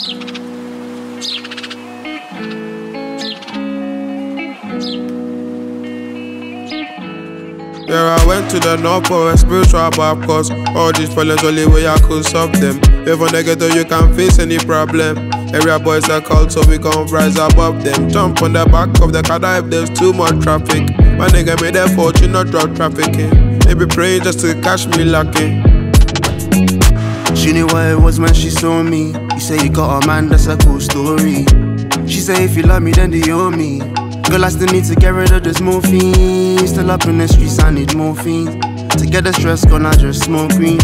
Yeah, I went to the North a spiritual bath Cause all these problems only way I could solve them. If on ghetto you can face any problem. Area boys are called so we can rise above them. Jump on the back of the car if there's too much traffic. My nigga made their fortune not drug trafficking. They be praying just to catch me lucky She knew what it was when she saw me You say you got a man, that's a cool story She say if you love me then you owe me Girl, I still need to get rid of this morphine. Still up in the streets, I need morphine. To get the stress gone, I just smoke green.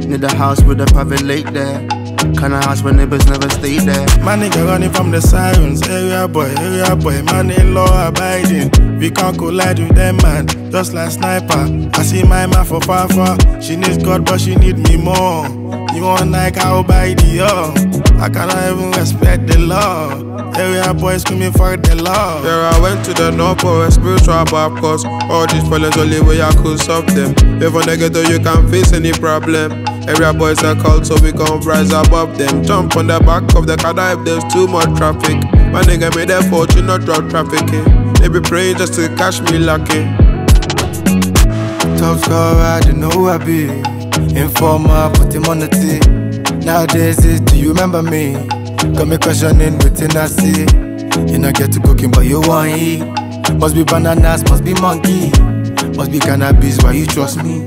Need a house with a private lake there. Kinda house where neighbors never stay there. My nigga running from the sirens. Area boy, area boy, man in law abiding. We can't collide with them, man. Just like sniper. I see my man for far, far. She needs God, but she need me more. You want like how by the yo. I cannot even respect the law. Area boys screaming for the law. Yeah, I went to the North for a spiritual bath Cause all these problems only way I could solve them. If on ghetto you can face any problem. Area boys are called so we can rise above them. Jump on the back of the car if there's too much traffic. My nigga made their fortune not drug trafficking. They be praying just to catch me lucky. Top score, I don't know who I be Informer, put him on the tee Nowadays, is do you remember me? Got me questioning within I see. You not get to cooking, but you want eat. Must be bananas, must be monkey. Must be cannabis, why you trust me?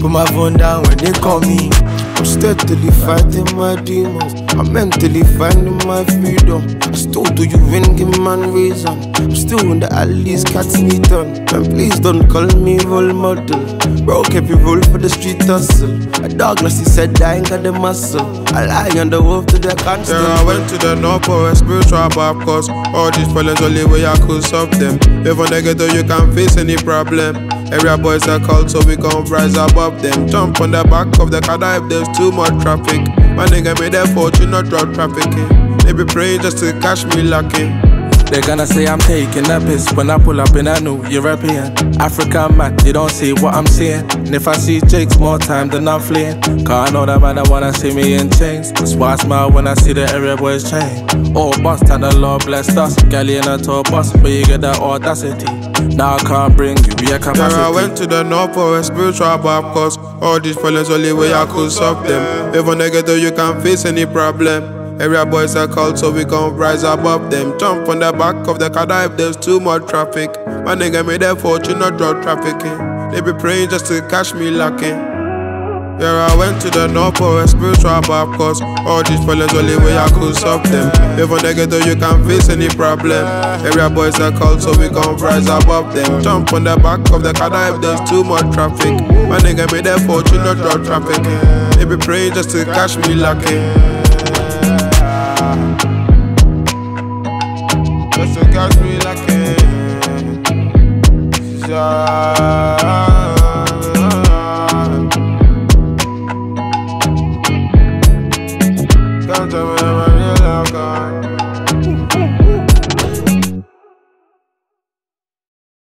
Put my phone down when they call me. I'm steadily fighting my demons. I'm mentally finding my freedom. I still do you win, give man reason. I'm still in the alleys, cats me done. And please don't call me role model. Broke every rule for the street hustle. A Douglas, he said, I ain't got the muscle. I lie on the wolf to the constant. Yeah, I went to the North for a spiritual bath Cause all these problems only way I could solve them If on ghetto you can't face any problem Area boys are called so we can rise above them Jump on the back of the car if there's too much traffic My nigga made their fortune not drug trafficking They be praying just to catch me lucky They're gonna say I'm taking a piss when I pull up in a new European African man, they don't see what I'm seeing. And if I see Jake's more time than I'm fleeing, cause I know that man that wanna see me in chains. That's why I smile when I see the area boys chain. Oh, bust and the Lord blessed us. Galley in a tour bus, but you get that audacity. Now I can't bring you real capacity. Yeah, I went to the North for a spiritual bath Cause all these problems only way I could solve them If on ghetto you can face any problem Area boys are called so we can rise above them. Jump on the back of the car if there's too much traffic. My nigga made their fortune not drug trafficking. They be praying just to catch me lucky. Yeah, I went to the North for a spiritual bath Cause all these fellas only way I could solve them If on ghetto you can face any problem Area boys are called so we can rise above them Jump on the back of the car if there's too much traffic My nigga made their fortune not drug trafficking They be praying just to catch me lucky Can't tell me I'm a real